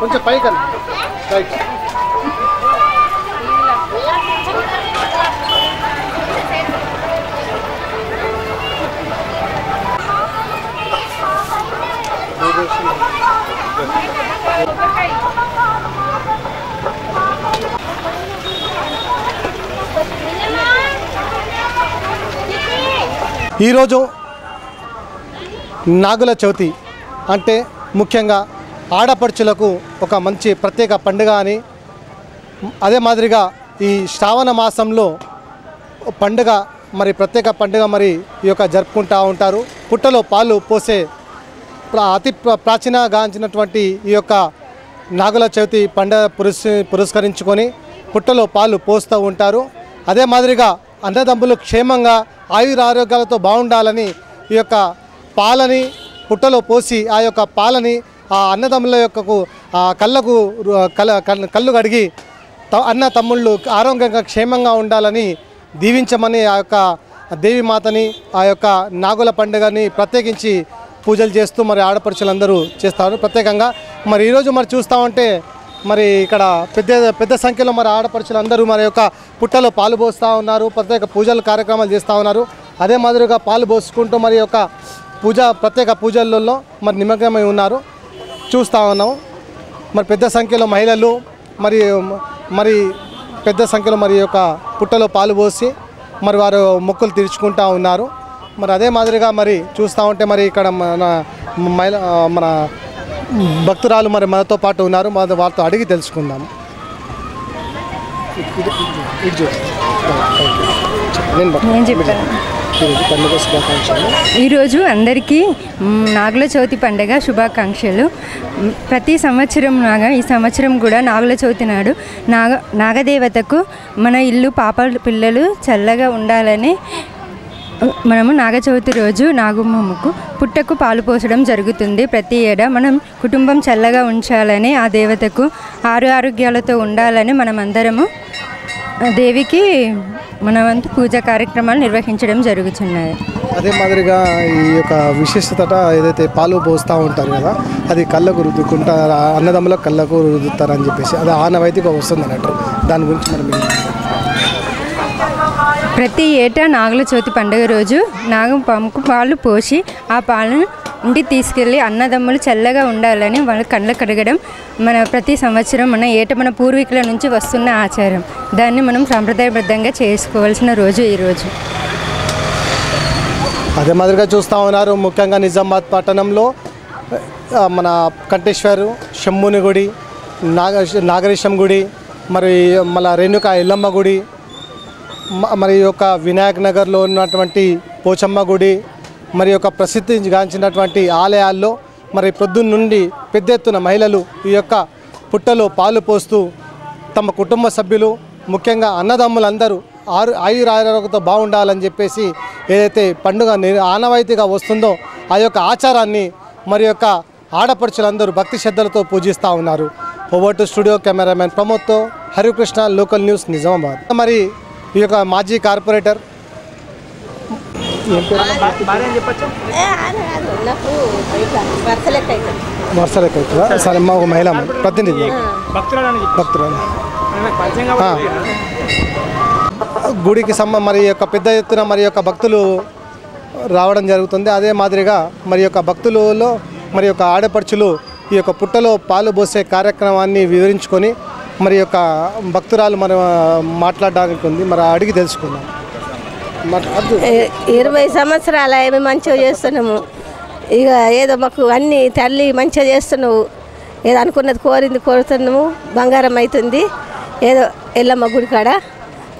కొంచెం పైకి రైట్ ఈరోజు నాగుల చవితి అంటే ముఖ్యంగా ఆడపడుచులకు ఒక మంచి ప్రత్యేక పండుగ అని అదే మాదిరిగా ఈ శ్రావణ మాసంలో పండుగ మరి ప్రత్యేక పండుగ మరి ఈ యొక్క జరుపుకుంటూ ఉంటారు. పుట్టలో పాలు పోసే అతి ప్ర- ప్రాచీనగాంచినటువంటి ఈ యొక్క నాగుల చవితి పండుగ పురస్ పురస్కరించుకొని పుట్టలో పాలు పోస్తూ ఉంటారు. అదే మాదిరిగా అన్నదమ్ములు క్షేమంగా ఆయుర ఆరోగ్యాలతో బాగుండాలని ఈ యొక్క పాలని పుట్టలో పోసి ఆ యొక్క పాలని ఆ అన్నదమ్ముల యొక్క ఆ కళ్ళకు కళ్ళ కళ్ళు కడిగి త- అన్న తమ్ముళ్ళు ఆరోగ్యంగా క్షేమంగా ఉండాలని దీవించమని ఆ యొక్క దేవి మాతని ఆ యొక్క నాగుల పండుగని ప్రత్యేకించి పూజలు చేస్తూ మరి ఆడపడుచులందరూ చేస్తారు. ప్రత్యేకంగా మరి ఈరోజు మరి చూస్తూ ఉంటే మరి ఇక్కడ పెద్ద పెద్ద సంఖ్యలో మరి ఆడపడుచులందరూ మరి యొక్క పుట్టలో పాలు పోస్తూ ఉన్నారు. ప్రత్యేక పూజలు కార్యక్రమాలు చేస్తూ ఉన్నారు. అదే మాదిరిగా పాలు పోసుకుంటూ మరి యొక్క పూజ ప్రత్యేక పూజలలో మరి నిమగ్నమై ఉన్నారు. చూస్తూ ఉన్నాం. మరి పెద్ద సంఖ్యలో మహిళలు మరి మరి పెద్ద సంఖ్యలో మరి యొక్క పుట్టలో పాలు పోసి మరి వారు మొక్కులు తీర్చుకుంటా ఉన్నారు. మరి అదే మాదిరిగా మరి చూస్తూ ఉంటే మరి ఇక్కడ మన మహిళ మన భక్తురాలు మరి మనతో పాటు ఉన్నారు. మన వారితో అడిగి తెలుసుకుందాం. నేను ఈరోజు పండుగ శుభాకాంక్షలు. ఈరోజు అందరికీ నాగుల చవితి పండుగ శుభాకాంక్షలు. ప్రతి సంవత్సరం లాగా ఈ సంవత్సరం కూడా నాగుల చవితి నాడు నాగ నాగదేవతకు మన ఇల్లు పాప పిల్లలు చల్లగా ఉండాలని మనము నాగచవితి రోజు నాగుమ్మమ్మకు పుట్టకు పాలు పోసడం జరుగుతుంది. ప్రతి ఏడా మనం కుటుంబం చల్లగా ఉంచాలని ఆ దేవతకు ఆరు ఆరోగ్యాలతో ఉండాలని మనమందరము ఆ దేవికి మన వంతు పూజా కార్యక్రమాలు నిర్వహించడం జరుగుతున్నాయి అదే మాదిరిగా ఈ యొక్క విశిష్టత ఏదైతే పాలు పోస్తూ ఉంటారు కదా అది కళ్ళకు రుద్దుకుంటారు అన్నదమ్ములకు కళ్ళకు రుద్దుతారని చెప్పేసి అది ఆనవాయితీగా వస్తుంది అన్నట్టు దాని గురించి మనం? ప్రతి ఏటా నాగుల చవితి పండుగ రోజు నాగం పాముకు పాలు పోసి ఆ పాలను ఇంటికి తీసుకెళ్ళి అన్నదమ్ములు చల్లగా ఉండాలని వాళ్ళ కళ్ళు కడగడం మన ప్రతి సంవత్సరం మన ఏట మన పూర్వీకుల నుంచి వస్తున్న ఆచారం. దాన్ని మనం సాంప్రదాయబద్ధంగా చేసుకోవాల్సిన రోజు ఈరోజు అదే మాదిరిగా చూస్తూ ఉన్నారు ముఖ్యంగా నిజామాబాద్ పట్టణంలో మన కంటేశ్వర్ శంభుని గుడి నాగ నాగరేశం గుడి మరి మళ్ళా రేణుక ఎల్లమ్మ గుడి మరి ఈ యొక్క వినాయక్ నగర్లో ఉన్నటువంటి పోచమ్మ గుడి మరి యొక్క ప్రసిద్ధిగాంచినటువంటి ఆలయాల్లో మరి పొద్దున్న నుండి పెద్ద ఎత్తున మహిళలు ఈ యొక్క పుట్టలో పాలు పోస్తూ తమ కుటుంబ సభ్యులు ముఖ్యంగా అన్నదమ్ములందరూ ఆరు ఆయుర ఆరోగ్యంతో బాగుండాలని చెప్పేసి ఏదైతే పండుగ ఆనవాయితీగా వస్తుందో ఆ యొక్క ఆచారాన్ని మరి యొక్క ఆడపడుచులందరూ భక్తి శ్రద్ధలతో పూజిస్తూ ఉన్నారు. ఓవర్ స్టూడియో కెమెరామెన్ ప్రమోద్తో హరికృష్ణ లోకల్ న్యూస్ నిజామాబాద్. మరి ఈ యొక్క మాజీ కార్పొరేటర్ వరుస లెక్క అవుతుంది? సరే. మా ఒక మహిళ ప్రతినిధి. భక్తురాలు. గుడికి సంబ మరి యొక్క పెద్ద ఎత్తున మరి యొక్క భక్తులు రావడం జరుగుతుంది. అదే మాదిరిగా మరి యొక్క భక్తులలో మరి యొక్క ఆడపడుచులు ఈ యొక్క పుట్టలో పాలు పోసే కార్యక్రమాన్ని వివరించుకొని మరి యొక్క భక్తురాలు మరి మాట్లాడడానికి ఉంది. మరి అడిగి తెలుసుకుందాం. ఇరవై సంవత్సరాల మేము మంచిగా చేస్తున్నాము. ఇక ఏదో మాకు అన్ని తల్లి మంచిగా చేస్తున్నావు. ఏదో అనుకున్నది కోరింది కోరుతున్నాము. బంగారం అవుతుంది. ఏదో ఎల్లమ్మ గుడి కాడ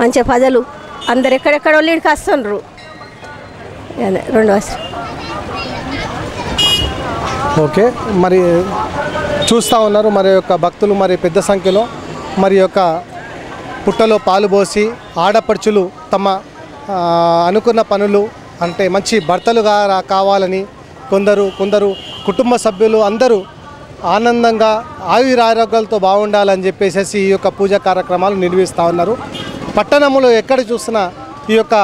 మంచిగా ప్రజలు అందరు ఎక్కడెక్కడ వాళ్ళు ఇక్కడికి వస్తుండ్రు. అదే రెండు ఓకే. మరి చూస్తూ ఉన్నారు మరి యొక్క భక్తులు మరి పెద్ద సంఖ్యలో. మరి యొక్క పుట్టలో పాలు పోసి ఆడపడుచులు తమ అనుకున్న పనులు అంటే మంచి భర్తలుగా కావాలని కొందరు కొందరు కుటుంబ సభ్యులు అందరూ ఆనందంగా ఆయురారోగ్యాలతో బాగుండాలని చెప్పేసి ఈ యొక్క పూజా కార్యక్రమాలు నిర్వహిస్తూ ఉన్నారు. పట్టణంలో ఎక్కడ చూసినా ఈ యొక్క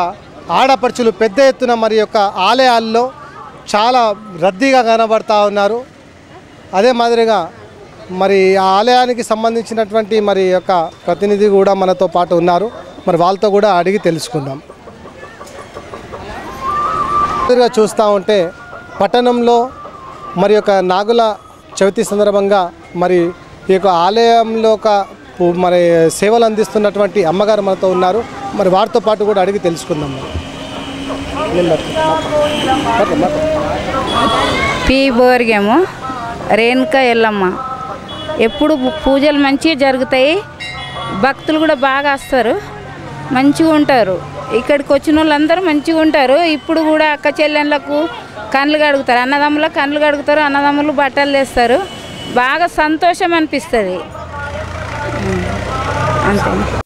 ఆడపడుచులు పెద్ద ఎత్తున మరి యొక్క ఆలయాల్లో చాలా రద్దీగా కనబడతా ఉన్నారు. అదే మాదిరిగా మరి ఆ ఆలయానికి సంబంధించినటువంటి మరి యొక్క ప్రతినిధి కూడా మనతో పాటు ఉన్నారు. మరి వాళ్ళతో కూడా అడిగి తెలుసుకుందాం. మొదటిగా చూస్తూ ఉంటే పట్టణంలో మరి యొక్క నాగుల చవితి సందర్భంగా మరి ఈ యొక్క ఆలయంలో ఒక మరి సేవలు అందిస్తున్నటువంటి అమ్మగారు మనతో ఉన్నారు. మరి వారితో పాటు కూడా అడిగి తెలుసుకుందాం. పీ. పి బోర్గేమో. రేణుక ఎల్లమ్మ. ఎప్పుడు పూజలు మంచిగా జరుగుతాయి. భక్తులు కూడా బాగా వస్తారు. మంచిగా ఉంటారు. ఇక్కడికి వచ్చిన వాళ్ళందరూ మంచిగా ఉంటారు. ఇప్పుడు కూడా అక్క చెల్లెళ్ళకు కళ్ళు కడుగుతారు. అన్నదమ్ముల కళ్ళు కడుగుతారు అన్నదమ్ములు బట్టలు తెస్తారు. బాగా సంతోషం అనిపిస్తుంది. అంతే.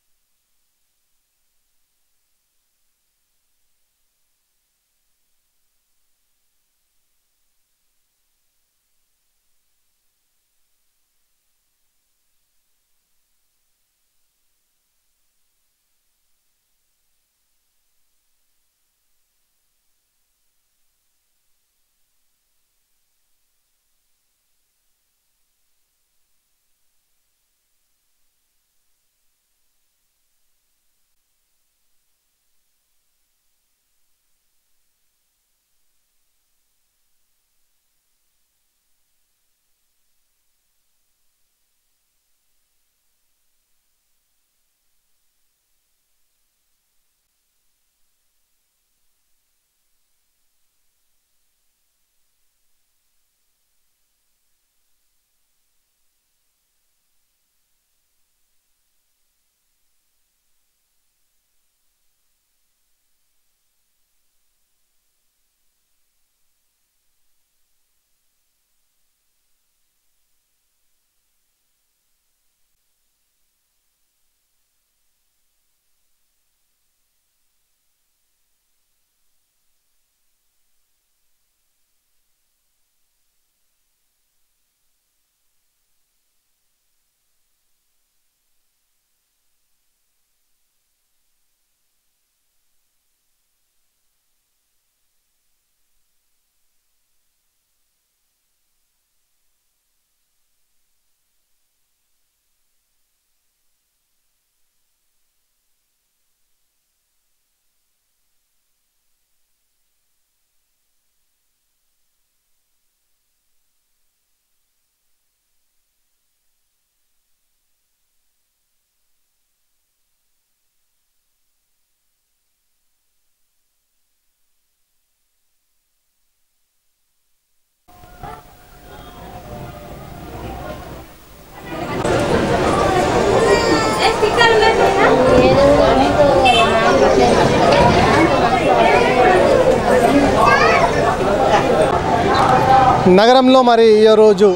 నగరంలో మరి ఈ రోజు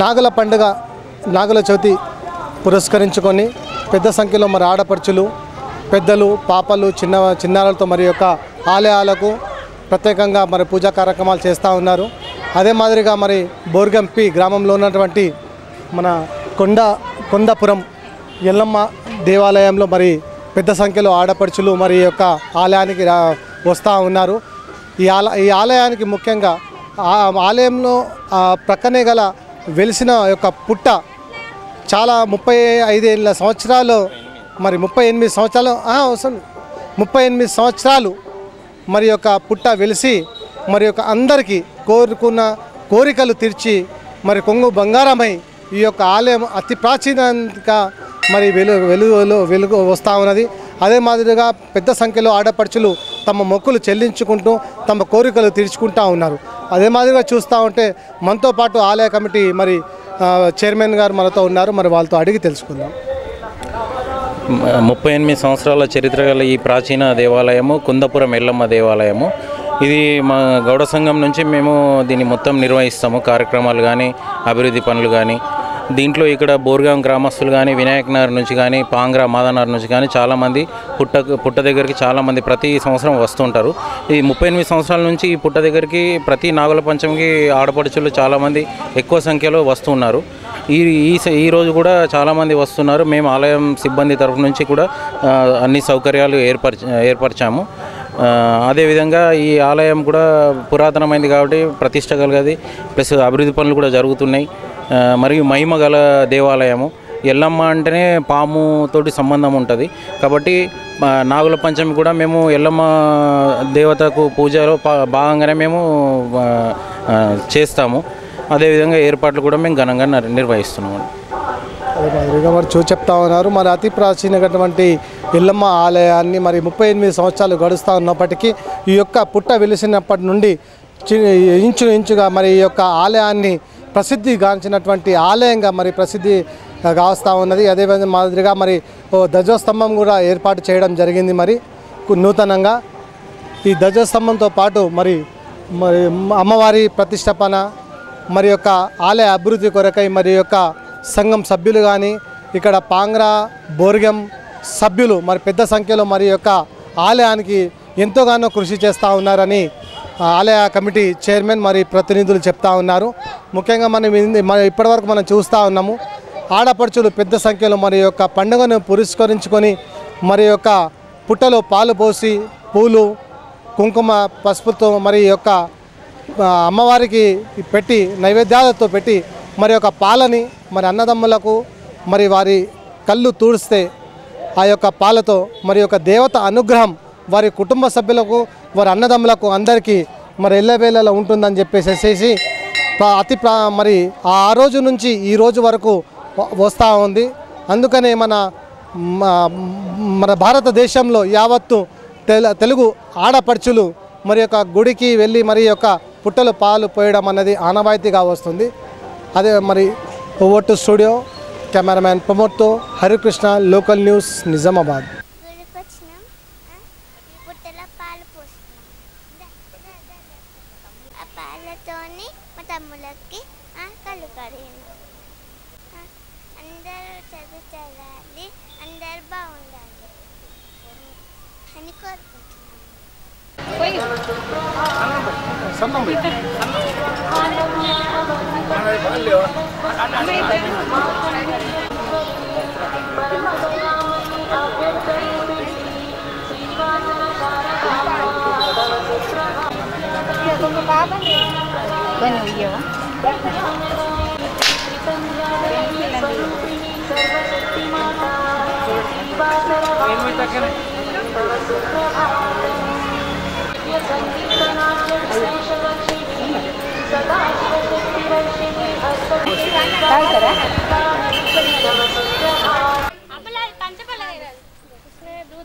నాగుల పండుగ నాగుల చవితి పురస్కరించుకొని పెద్ద సంఖ్యలో మరి ఆడపడుచులు పెద్దలు పాపలు చిన్న చిన్నారులతో మరి యొక్క ఆలయాలకు ప్రత్యేకంగా మరి పూజా కార్యక్రమాలు చేస్తూ ఉన్నారు. అదే మాదిరిగా మరి బోర్గంపి గ్రామంలో ఉన్నటువంటి మన కొండ కొండపురం ఎల్లమ్మ దేవాలయంలో మరి పెద్ద సంఖ్యలో ఆడపడుచులు మరి యొక్క ఆలయానికి వస్తూ ఉన్నారు. ఈ ఆల ఈ ఆలయానికి ముఖ్యంగా ఆ ఆలయంలో ప్రక్కనే గల వెలిసిన యొక్క పుట్ట చాలా ముప్పై ఐదేళ్ళ సంవత్సరాలు మరి ముప్పై ఎనిమిది సంవత్సరాలు అవసరం ముప్పై ఎనిమిది సంవత్సరాలు మరి యొక్క పుట్ట వెలిసి మరి యొక్క అందరికీ కోరుకున్న కోరికలు తీర్చి మరి కొంగు బంగారమై ఈ యొక్క ఆలయం అతి ప్రాచీనంగా మరి వెలు వెలుగులో వెలుగు వస్తూ ఉన్నది. అదే మాదిరిగా పెద్ద సంఖ్యలో ఆడపడుచులు తమ మొక్కులు చెల్లించుకుంటూ తమ కోరికలు తీర్చుకుంటూ ఉన్నారు. అదే మాదిరిగా చూస్తూ ఉంటే మనతో పాటు ఆలయ కమిటీ మరి చైర్మన్ గారు మనతో ఉన్నారు. మరి వాళ్ళతో అడిగి తెలుసుకుందాం. ముప్పై ఎనిమిది సంవత్సరాల చరిత్ర గల ఈ ప్రాచీన దేవాలయము కుందపురం ఎల్లమ్మ దేవాలయము. ఇది మా గౌడ సంఘం నుంచి మేము దీన్ని మొత్తం నిర్వహిస్తాము. కార్యక్రమాలు కానీ అభివృద్ధి పనులు కానీ దీంట్లో ఇక్కడ బోర్గాం గ్రామస్తులు కానీ వినాయక్ నగర్ నుంచి కానీ పాంగ్రా మాదానగర్ నుంచి కానీ చాలామంది పుట్ట పుట్ట దగ్గరికి చాలామంది ప్రతి సంవత్సరం వస్తుంటారు. ఈ ముప్పై ఎనిమిది సంవత్సరాల నుంచి ఈ పుట్ట దగ్గరికి ప్రతి నాగుల పంచమికి ఆడపడుచులు చాలామంది ఎక్కువ సంఖ్యలో వస్తున్నారు. ఈ ఈ స- ఈ రోజు కూడా చాలామంది వస్తున్నారు. మేము ఆలయం సిబ్బంది తరఫు నుంచి కూడా అన్ని సౌకర్యాలు ఏర్పరచ ఏర్పరిచాము. అదేవిధంగా ఈ ఆలయం కూడా పురాతనమైంది కాబట్టి ప్రతిష్ట కలిగది. ప్లస్ అభివృద్ధి పనులు కూడా జరుగుతున్నాయి. మరియు మహిమ గల దేవాలయము. ఎల్లమ్మ అంటేనే పాము తోటి సంబంధం ఉంటుంది. కాబట్టి నాగుల పంచమి కూడా మేము ఎల్లమ్మ దేవతకు పూజలో భాగంగానే మేము చేస్తాము. అదేవిధంగా ఏర్పాట్లు కూడా మేము ఘనంగా నిర్వహిస్తున్నాము. అదే మాదిరిగా మరి చూ చెప్తా ఉన్నారు. మరి అతి ప్రాచీనమైనటువంటి ఎల్లమ్మ ఆలయాన్ని మరి ముప్పై ఎనిమిది సంవత్సరాలు గడుస్తూ ఉన్నప్పటికీ ఈ యొక్క పుట్ట వెలిసినప్పటి నుండి చి- ఇంచు ఇంచుగా మరి ఈ యొక్క ఆలయాన్ని ప్రసిద్ధి గాంచినటువంటి ఆలయంగా మరి ప్రసిద్ధి కావస్తూ ఉన్నది. అదేవిధంగా మాదిరిగా మరి ఓ ధ్వజస్తంభం కూడా ఏర్పాటు చేయడం జరిగింది మరి నూతనంగా. ఈ ధ్వజస్తంభంతో పాటు మరి మరి అమ్మవారి ప్రతిష్టపన మరి యొక్క ఆలయ అభివృద్ధి కొరకై మరి యొక్క సంఘం సభ్యులు కానీ ఇక్కడ పాంగ్రా బోర్గం సభ్యులు మరి పెద్ద సంఖ్యలో మరి యొక్క ఆలయానికి ఎంతోగానో కృషి చేస్తూ ఉన్నారని ఆలయ కమిటీ చైర్మన్ మరి ప్రతినిధులు చెప్తా ఉన్నారు. ముఖ్యంగా మనం ఇప్పటివరకు మనం చూస్తూ ఉన్నాము ఆడపడుచులు పెద్ద సంఖ్యలో మరి యొక్క పండుగను పురస్కరించుకొని మరి యొక్క పుట్టలో పాలు పోసి పూలు కుంకుమ పసుపుతో మరి యొక్క అమ్మవారికి పెట్టి నైవేద్యాలతో పెట్టి మరి యొక్క పాలని మరి అన్నదమ్ములకు మరి వారి కళ్ళు తూడిస్తే ఆ యొక్క పాలతో మరి యొక్క దేవత అనుగ్రహం వారి కుటుంబ సభ్యులకు వారి అన్నదమ్ములకు అందరికీ మరి ఎల్లవేళలో ఉంటుందని చెప్పేసి అతి ప్రా మరి ఆ రోజు నుంచి ఈ రోజు వరకు వస్తూ ఉంది అందుకనే మన మన భారతదేశంలో యావత్తు తెలుగు ఆడపడుచులు మరి యొక్క గుడికి వెళ్ళి మరి యొక్క పుట్టలు పాలు పోయడం అన్నది ఆనవాయితీగా వస్తుంది అదే మరి ఓవర్ టు స్టూడియో కెమెరామ్యాన్ ప్రమోద్తో హరికృష్ణ లోకల్ న్యూస్ నిజామాబాద్ గుడికి వచ్చినాం ఆ,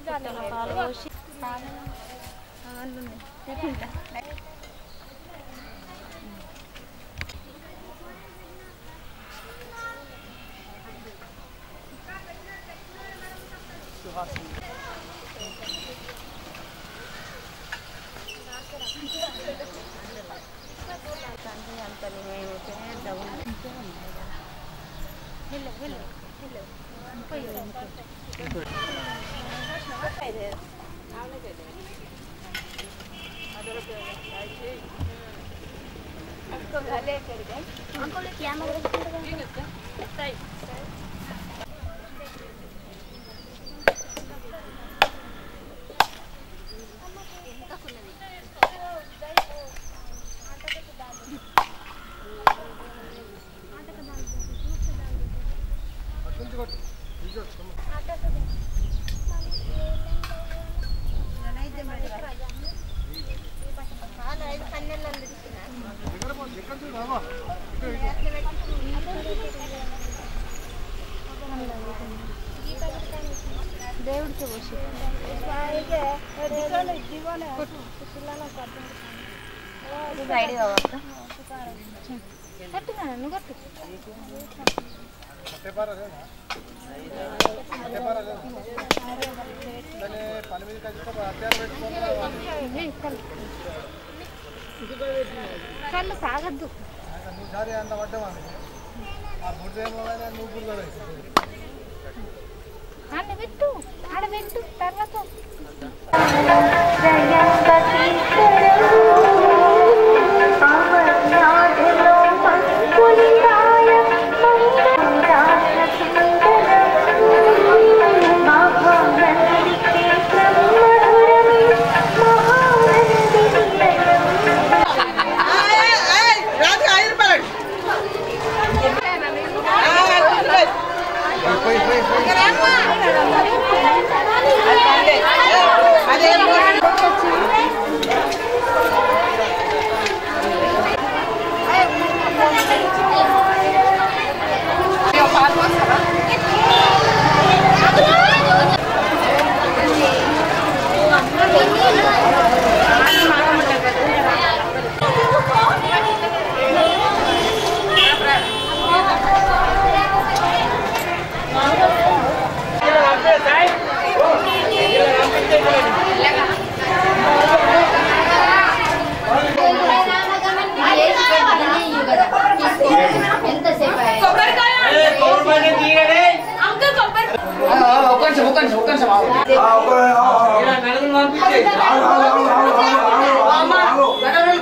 పుట్టలో పాలు పోస్తున్నాం దా, దా, దా, దా. ఆ పాలతోని మా తమ్ములకి ఆ, కళ్ళు కడిగినాం ఆ, అందరూ చదువు చదవాలి అందరు బాగుండాలి అని కోరుకుంటున్నాం కళ్ళు తాగద్దు. ఆడబెట్టు Alcalde. ఒక్కనిషం ఒక్కనిషం ఒక్కనిషం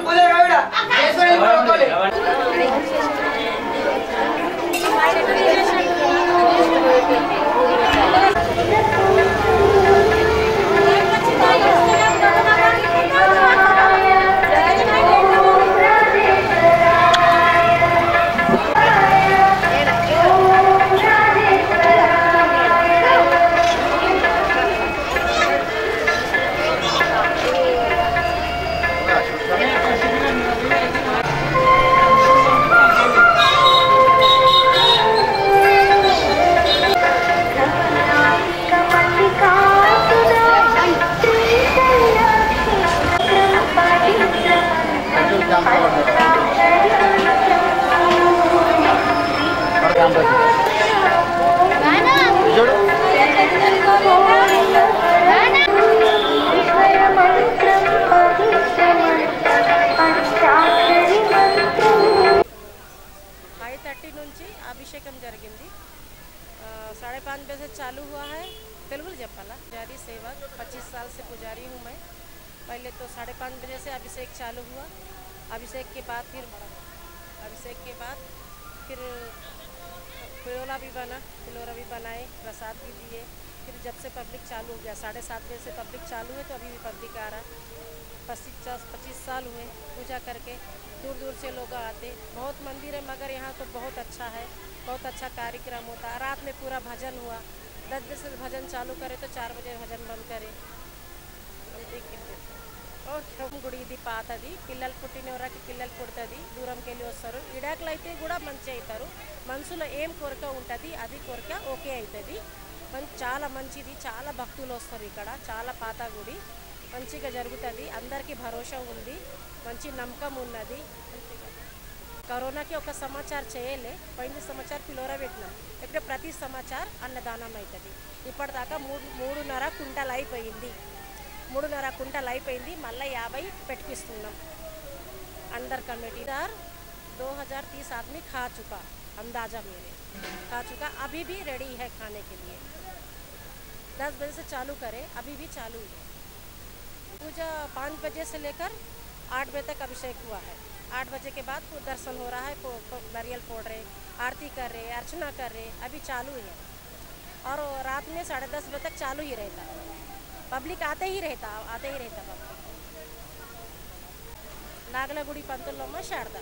పూజ बहुत अच्छा कार्यक्रम होता है रात में पूरा भजन हुआ दस बजे से भजन चालू करे तो चार बजे भजन बंद करे ఓం గుడి ఇది పాతది పిల్లలు పుట్టిన వరకు పిల్లలు పుడుతుంది దూరంకి వెళ్ళి వస్తారు ఇడాకులు అయితే కూడా మంచి అవుతారు మనసులో ఏం కోరిక ఉంటుంది అది కోరిక ఓకే అవుతుంది మం చాలా మంచిది చాలా భక్తులు వస్తారు ఇక్కడ చాలా పాత గుడి మంచిగా జరుగుతుంది అందరికీ భరోసా ఉంది మంచి నమ్మకం ఉన్నది కరోనాకి ఒక సమాచారం చేయలే పోయిన సమాచారం పిలోరా పెట్టినాం ఇక్కడ ప్రతి సమాచారం అన్నదానం అవుతుంది ఇప్పటిదాకా మూడు మూడున్నర కుంటలు అయిపోయింది మూడున్నర కుంటలు అయిపోయింది మళ్ళీ యాభై పెట్టిస్తున్నాం अंदर कमेटी इधर 2030 आदमी खा चुका अंदाजा मेरे खा चुका अभी भी रेडी है खाने के लिए दस बजे से चालू करे अभी भी चालू है पूजा पाँच बजे से लेकर आठ बजे तक अभिषेक हुआ है आठ बजे के बाद दर्शन हो रहा है को, को, नारियल फोड़ रहे आरती कर रहे अर्चना कर रहे अभी चालू है और रात में साढ़े दस बजे तक चालू ही रहता। पब्लिक आते ही रहता आते ही रहता public. Nagalagudi Pantullamma Sharada.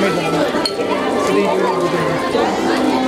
Thank you.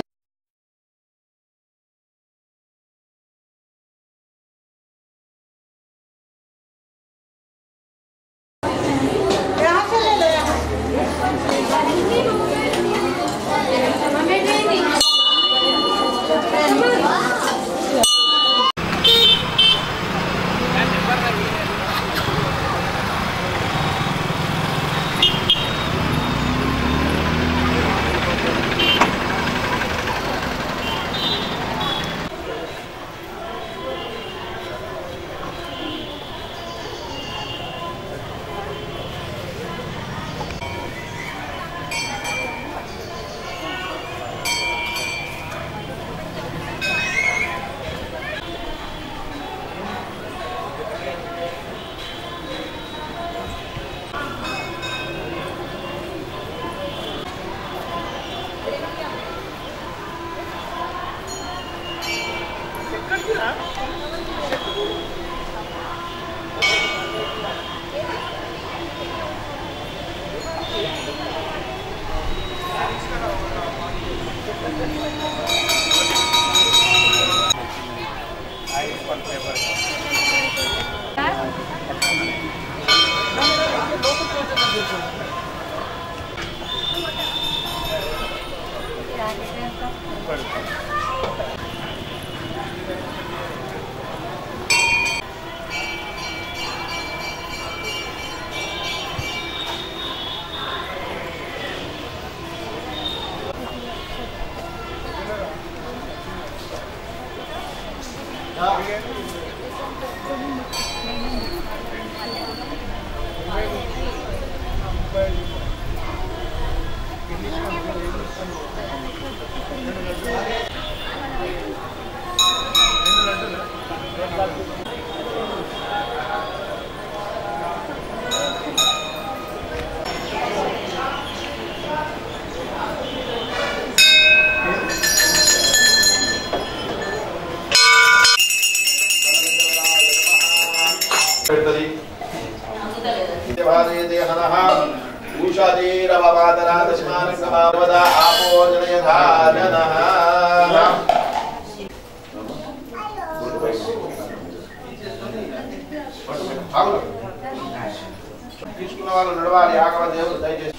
తీసుకున్న వాళ్ళు నడవాలి ఆగమ దేవుడు దయచేసి.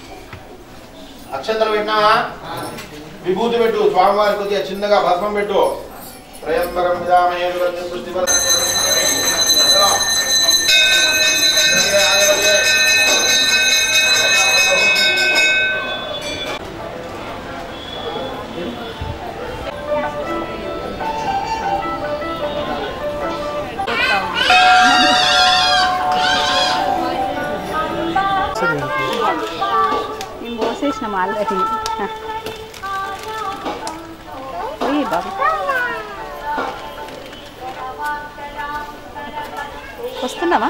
అక్షంతలు పెట్టినావా విభూతి పెట్టు స్వామివారి కొద్దిగా చిన్నగా భస్మం పెట్టు. ప్రయంబరం విధామహే సృష్టి ఆల్రెడీ పోయి బాబు. వస్తున్నావా?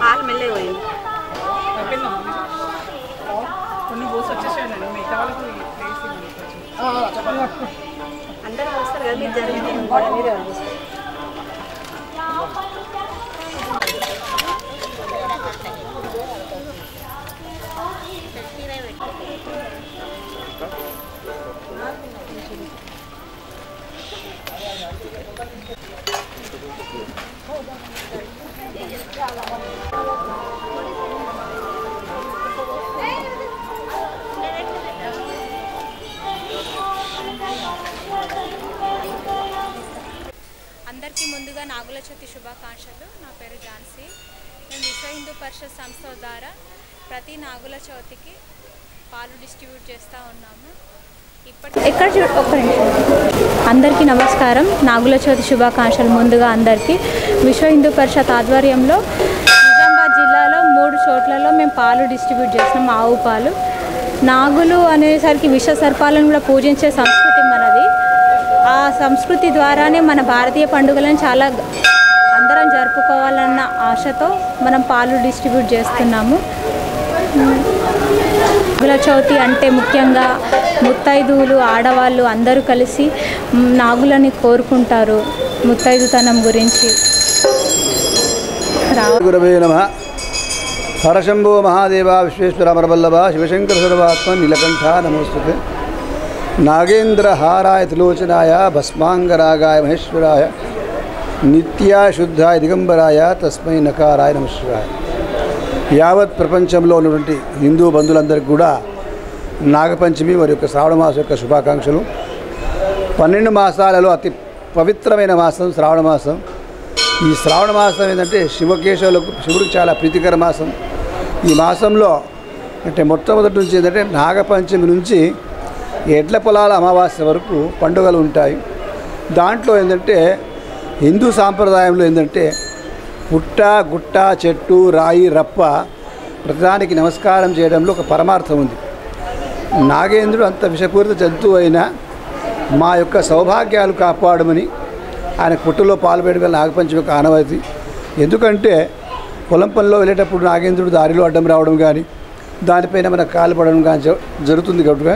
పాలు మెల్లే పోయింది. కొన్ని పోసి వచ్చేసాను మిగతా వాళ్ళకి అందరూ వస్తారు కదా మీరు జరిగింది అందరికీ ముందుగా నాగుల చవితి శుభాకాంక్షలు. నా పేరు ఝాన్సీ. మేము విశ్వ హిందూ పరిషత్ సంస్థ ద్వారా ప్రతి నాగుల చవితికి పాలు డిస్ట్రిబ్యూట్ చేస్తూ ఉన్నాము. ఎక్కడ చూ ఒక్క నిమిషం. అందరికీ నమస్కారం. నాగుల చవితి శుభాకాంక్షలు ముందుగా అందరికీ. విశ్వ హిందూ పరిషత్ ఆధ్వర్యంలో నిజామాబాద్ జిల్లాలో మూడు చోట్లలో మేము పాలు డిస్ట్రిబ్యూట్ చేస్తున్నాం ఆవు పాలు. నాగులు అనేసరికి విష సర్పాలను కూడా పూజించే సంస్కృతి మనది. ఆ సంస్కృతి ద్వారానే మన భారతీయ పండుగలను చాలా అందరం జరుపుకోవాలన్న ఆశతో మనం పాలు డిస్ట్రిబ్యూట్ చేస్తున్నాము. నాగుల చవితి అంటే ముఖ్యంగా ముత్తైదువులు ఆడవాళ్ళు అందరూ కలిసి నాగులని కోరుకుంటారు ముత్తైదుతనం గురించి. రావ గురవే నమ. హరశంభో మహాదేవ విశ్వేశ్వర శివశంకర సర్వాత్మ నీలకంఠ నమోస్తుతే. నాగేంద్ర హారాయ త్రిలోచనాయ భస్మాంగరాగాయ మహేశ్వరాయ నిత్యాశుద్ధాయ దిగంబరాయ తస్మై నకారాయ నమశ్వరాయ యావత్ ప్రపంచంలో ఉన్నటువంటి హిందూ బంధువులందరికీ కూడా నాగపంచమి వారి యొక్క శ్రావణ మాసం యొక్క శుభాకాంక్షలు. పన్నెండు మాసాలలో అతి పవిత్రమైన మాసం శ్రావణ మాసం. ఈ శ్రావణ మాసం ఏంటంటే శివకేశవులకు శివుడికి చాలా ప్రీతికర మాసం. ఈ మాసంలో అంటే మొట్టమొదటి నుంచి ఏంటంటే నాగపంచమి నుంచి ఎడ్ల పొలాల అమావాస్య వరకు పండుగలు ఉంటాయి. దాంట్లో ఏంటంటే హిందూ సాంప్రదాయంలో ఏంటంటే పుట్ట గుట్ట చెట్టు రాయి రప్ప ప్రతిదానికి నమస్కారం చేయడంలో ఒక పరమార్థం ఉంది. నాగేంద్రుడు అంత విషపూరిత జంతువు అయినా మా యొక్క సౌభాగ్యాలు కాపాడమని ఆయన పుట్టలో పాల్పేయడం వల్ల నాగపంచమి యొక్క ఆనవాయితీ. ఎందుకంటే పొలం పనిలో వెళ్ళేటప్పుడు నాగేంద్రుడు దారిలో అడ్డం రావడం కానీ దానిపైన మన కాలు పడడం కానీ జ- జరుగుతుంది కాబట్టి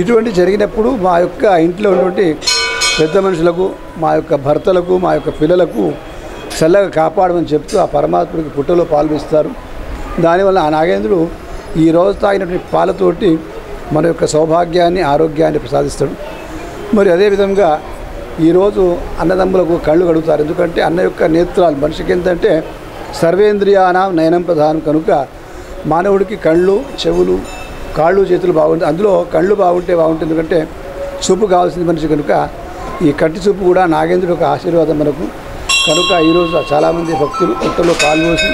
ఇటువంటి జరిగినప్పుడు మా యొక్క ఇంట్లో ఉన్నటువంటి పెద్ద మనుషులకు మా యొక్క భర్తలకు మా యొక్క పిల్లలకు చల్లగా కాపాడమని చెప్తూ ఆ పరమాత్ముడికి పుట్టలో పాలు దానివల్ల ఆ నాగేంద్రుడు ఈ రోజు తాగినటువంటి పాలతోటి మన యొక్క సౌభాగ్యాన్ని ఆరోగ్యాన్ని ప్రసాదిస్తాడు. మరి అదేవిధంగా ఈరోజు అన్నదమ్ములకు కళ్ళు కడుగుతారు. ఎందుకంటే అన్న యొక్క నేత్రాలు మనిషికి ఏంటంటే సర్వేంద్రియానం నయనం ప్రధానం కనుక మానవుడికి కళ్ళు చెవులు కాళ్ళు చేతులు బాగుంటాయి. అందులో కళ్ళు బాగుంటే బాగుంటుంది. ఎందుకంటే చూపు కావాల్సింది మనిషి కనుక ఈ కంటి చూపు కూడా నాగేంద్రుడు ఒక ఆశీర్వాదం మనకు కనుక ఈరోజు చాలామంది భక్తులు పుట్టలో పాల్గొసి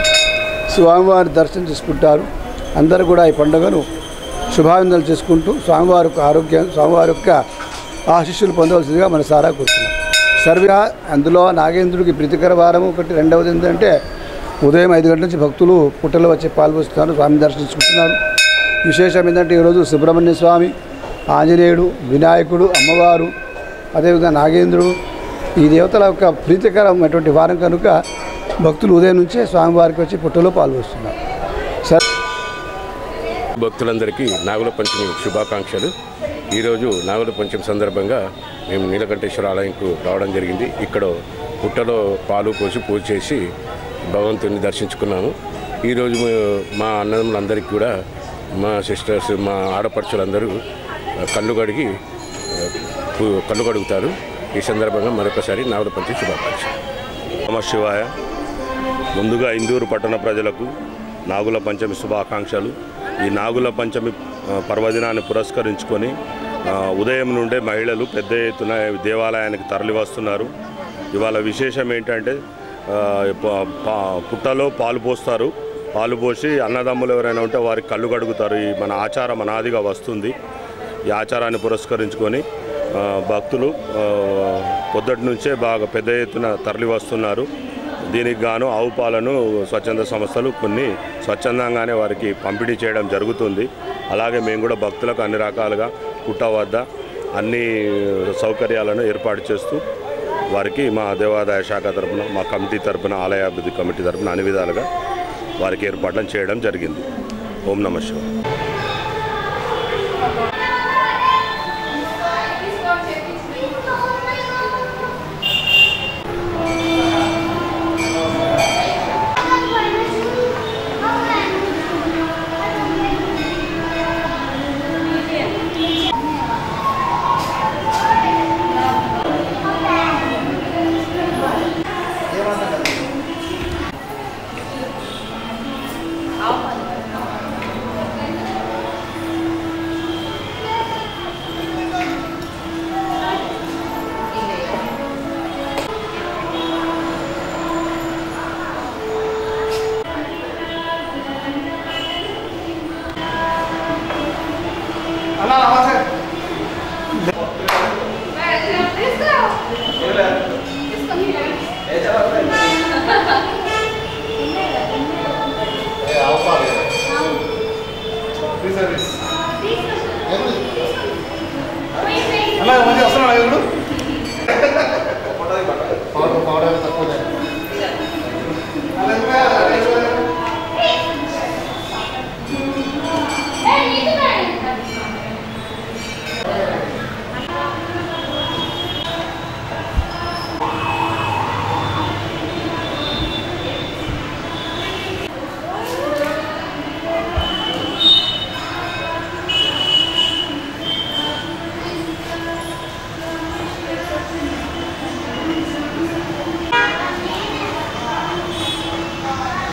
స్వామివారి దర్శనం చేసుకుంటారు. అందరూ కూడా ఈ పండుగను శుభావిందనలు చేసుకుంటూ స్వామివారి యొక్క ఆరోగ్యం స్వామివారి యొక్క ఆశీస్సులు పొందవలసిందిగా మన సారా కూర్చున్నాం సర్వే అందులో నాగేంద్రుడికి ప్రీతికర వారం ఒకటి. రెండవది ఏంటంటే ఉదయం ఐదు గంటల నుంచి భక్తులు పుట్టలో వచ్చి పాల్పొస్తున్నారు స్వామిని దర్శించుకుంటున్నారు. విశేషం ఏంటంటే ఈరోజు సుబ్రహ్మణ్య స్వామి ఆంజనేయుడు వినాయకుడు అమ్మవారు అదేవిధంగా నాగేంద్రుడు ఈ దేవతల యొక్క ప్రీతికరమైనటువంటి వారం కనుక భక్తులు ఉదయం నుంచే స్వామివారికి వచ్చి పుట్టలో పాల్గొస్తున్నారు సరే. భక్తులందరికీ నాగుల పంచమి శుభాకాంక్షలు. ఈరోజు నాగుల పంచమి సందర్భంగా మేము నీలకంఠేశ్వర ఆలయంకు రావడం జరిగింది. ఇక్కడ పుట్టలో పాలు పోసి పూజ చేసి భగవంతుని దర్శించుకున్నాము. ఈరోజు మా అన్నదమ్ములందరికీ కూడా మా సిస్టర్స్ మా ఆడపడుచులందరూ కళ్ళు కడిగి కళ్ళు కడుగుతారు ఈ సందర్భంగా మరొకసారి నాగుల పంచి శుభాకాంక్షలు. నమ శివాయ. ముందుగా ఇందూరు పట్టణ ప్రజలకు నాగుల పంచమి శుభాకాంక్షలు. ఈ నాగుల పంచమి పర్వదినాన్ని పురస్కరించుకొని ఉదయం నుండే మహిళలు పెద్ద ఎత్తున దేవాలయానికి తరలి వస్తున్నారు ఇవాళ విశేషం ఏంటంటే పుట్టలో పాలు పోస్తారు. పాలు పోసి అన్నదమ్ములు ఎవరైనా ఉంటే వారికి కళ్ళు కడుగుతారు. ఈ మన ఆచారం అనాదిగా వస్తుంది. ఈ ఆచారాన్ని పురస్కరించుకొని భక్తులు పొద్దటి నుంచే బాగా పెద్ద ఎత్తున తరలి వస్తున్నారు. దీనికి గాను ఆవు పాలను స్వచ్ఛంద సంస్థలు కొన్ని స్వచ్ఛందంగానే వారికి పంపిణీ చేయడం జరుగుతుంది. అలాగే మేము కూడా భక్తులకు అన్ని రకాలుగా పుట్ట వద్ద అన్ని సౌకర్యాలను ఏర్పాటు చేస్తూ వారికి మా దేవాదాయ శాఖ తరఫున మా కమిటీ తరపున ఆలయాభివృద్ధి కమిటీ తరపున అన్ని విధాలుగా వారికి ఏర్పాట్లను చేయడం జరిగింది. ఓం నమ శివ